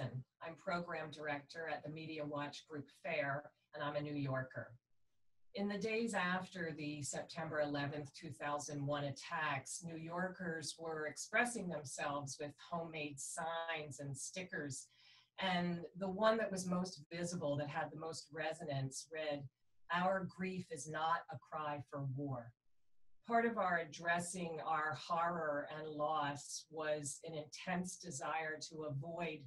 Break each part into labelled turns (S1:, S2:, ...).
S1: I'm program director at the Media Watch Group FAIR, and I'm a New Yorker. In the days after the September 11th, 2001 attacks, New Yorkers were expressing themselves with homemade signs and stickers. And the one that was most visible, that had the most resonance, read, Our grief is not a cry for war. Part of our addressing our horror and loss was an intense desire to avoid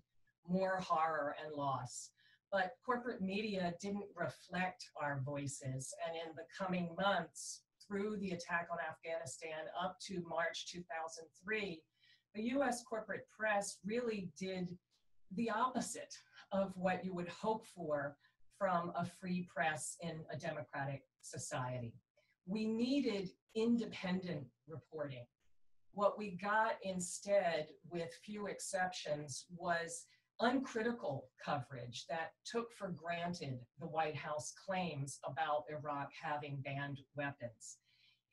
S1: more horror and loss but corporate media didn't reflect our voices. And in the coming months, through the attack on Afghanistan up to March 2003, the US corporate press really did the opposite of what you would hope for from a free press in a democratic society. We needed independent reporting. What we got instead, with few exceptions, was uncritical coverage that took for granted the White House claims about Iraq having banned weapons.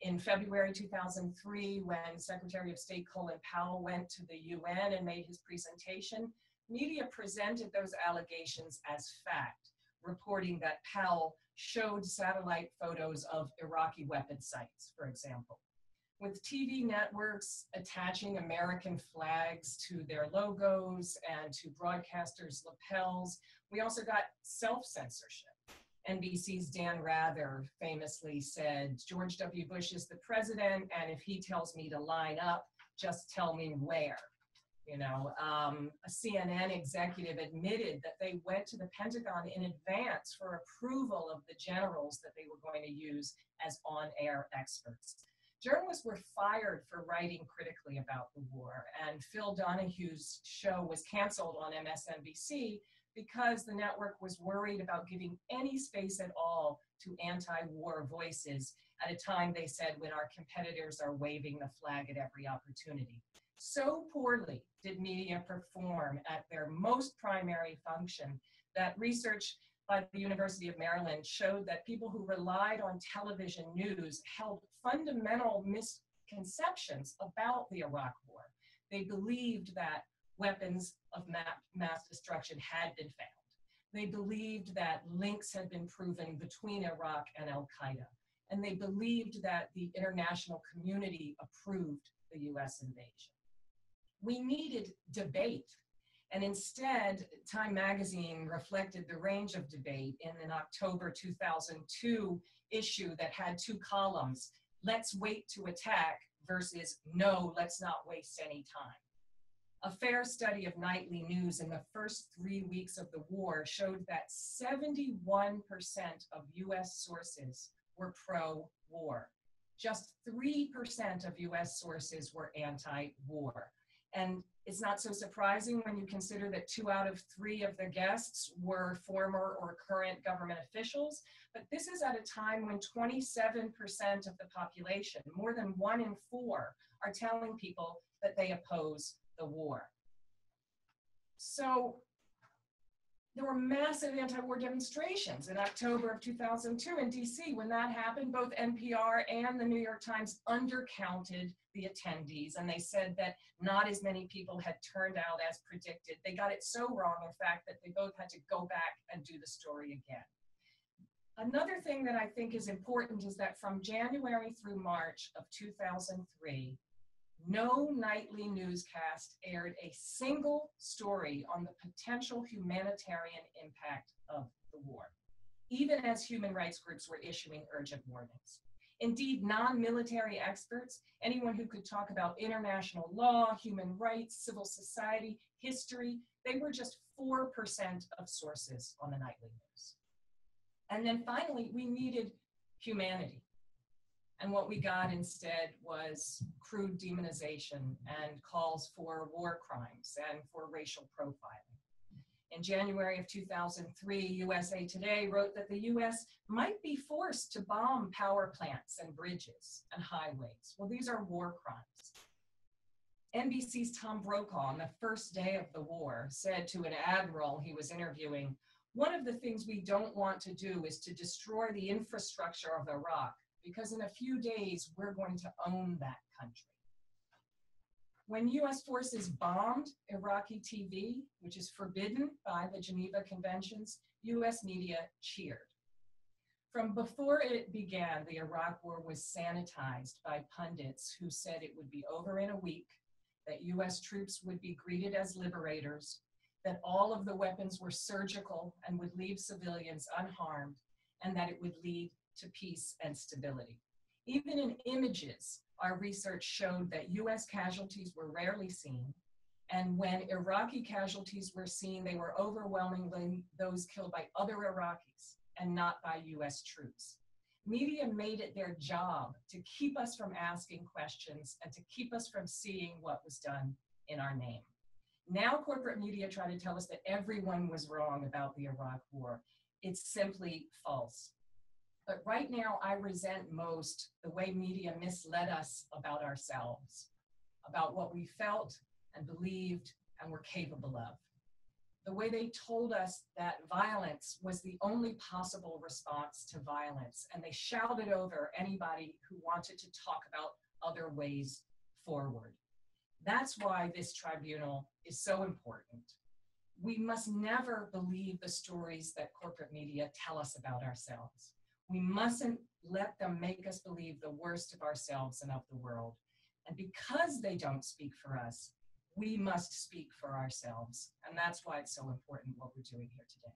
S1: In February 2003, when Secretary of State Colin Powell went to the UN and made his presentation, media presented those allegations as fact, reporting that Powell showed satellite photos of Iraqi weapon sites, for example with TV networks attaching American flags to their logos and to broadcasters' lapels, we also got self censorship. NBC's Dan Rather famously said, George W. Bush is the president, and if he tells me to line up, just tell me where. You know, um, a CNN executive admitted that they went to the Pentagon in advance for approval of the generals that they were going to use as on air experts journalists were fired for writing critically about the war, and Phil Donahue's show was canceled on MSNBC because the network was worried about giving any space at all to anti-war voices at a time they said when our competitors are waving the flag at every opportunity. So poorly did media perform at their most primary function that research by the University of Maryland showed that people who relied on television news held fundamental misconceptions about the Iraq War. They believed that weapons of mass destruction had been found. They believed that links had been proven between Iraq and Al Qaeda. And they believed that the international community approved the US invasion. We needed debate and instead, Time magazine reflected the range of debate in an October 2002 issue that had two columns let's wait to attack versus no, let's not waste any time. A fair study of nightly news in the first three weeks of the war showed that 71% of US sources were pro war. Just 3% of US sources were anti war. And it's not so surprising when you consider that two out of three of the guests were former or current government officials. But this is at a time when 27% of the population, more than one in four, are telling people that they oppose the war. So there were massive anti-war demonstrations in October of 2002 in DC. When that happened, both NPR and the New York Times undercounted the attendees, and they said that not as many people had turned out as predicted. They got it so wrong, in fact, that they both had to go back and do the story again. Another thing that I think is important is that from January through March of 2003, no nightly newscast aired a single story on the potential humanitarian impact of the war, even as human rights groups were issuing urgent warnings. Indeed, non military experts, anyone who could talk about international law, human rights, civil society, history, they were just 4% of sources on the nightly news. And then finally, we needed humanity. And what we got instead was crude demonization and calls for war crimes and for racial profiling. In January of 2003, USA Today wrote that the US might be forced to bomb power plants and bridges and highways. Well, these are war crimes. NBC's Tom Brokaw, on the first day of the war, said to an admiral he was interviewing, One of the things we don't want to do is to destroy the infrastructure of Iraq because in a few days we're going to own that country. When US forces bombed Iraqi TV, which is forbidden by the Geneva Conventions, US media cheered. From before it began, the Iraq War was sanitized by pundits who said it would be over in a week, that US troops would be greeted as liberators, that all of the weapons were surgical and would leave civilians unharmed, and that it would lead to peace and stability. Even in images, our research showed that US casualties were rarely seen, and when Iraqi casualties were seen, they were overwhelmingly those killed by other Iraqis and not by US troops. Media made it their job to keep us from asking questions and to keep us from seeing what was done in our name. Now corporate media try to tell us that everyone was wrong about the Iraq war. It's simply false. But right now, I resent most the way media misled us about ourselves, about what we felt and believed and were capable of. The way they told us that violence was the only possible response to violence, and they shouted over anybody who wanted to talk about other ways forward. That's why this tribunal is so important. We must never believe the stories that corporate media tell us about ourselves. We mustn't let them make us believe the worst of ourselves and of the world. And because they don't speak for us, we must speak for ourselves. And that's why it's so important what we're doing here today.